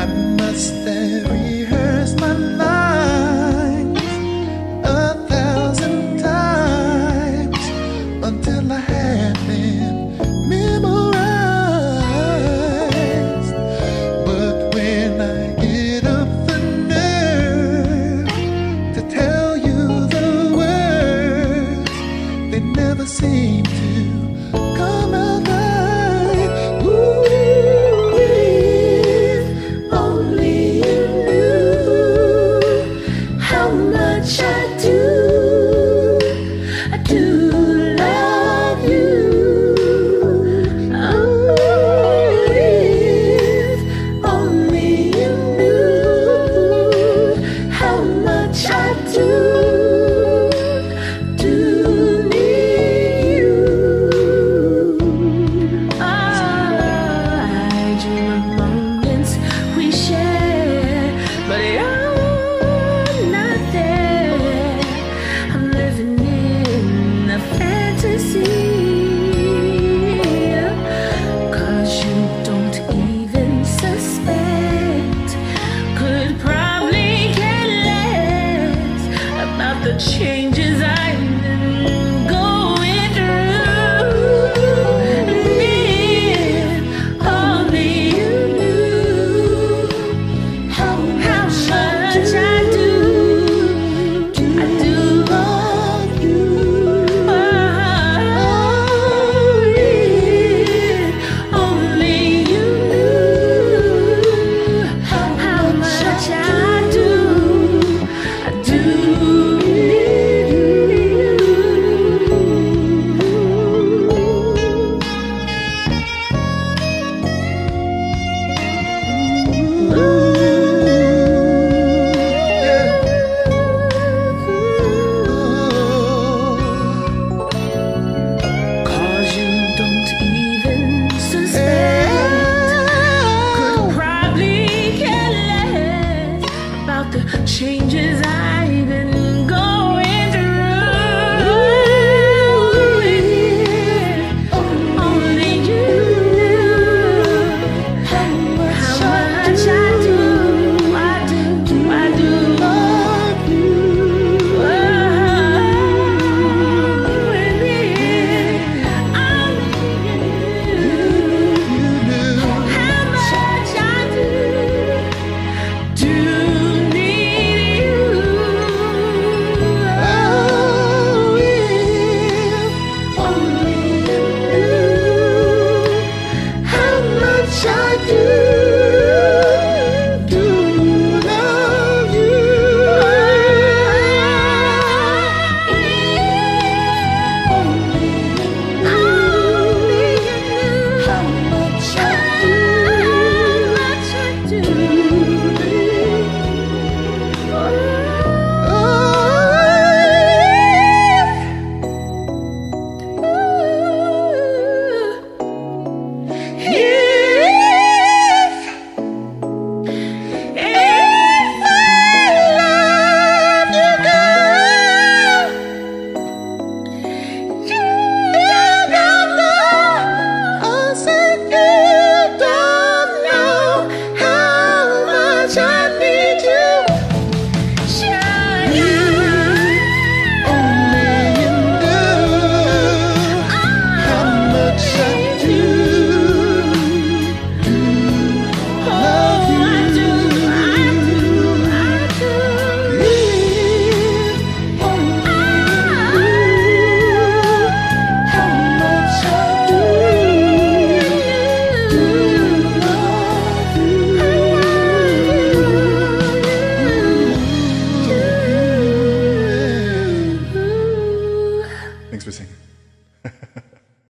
I must